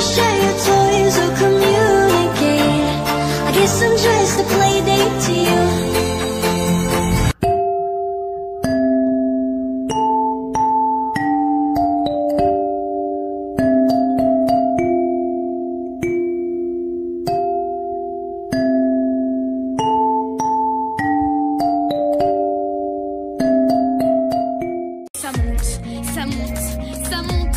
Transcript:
share your toys or communicate. I guess I'm just a play date to you. Ça monte, ça monte, ça monte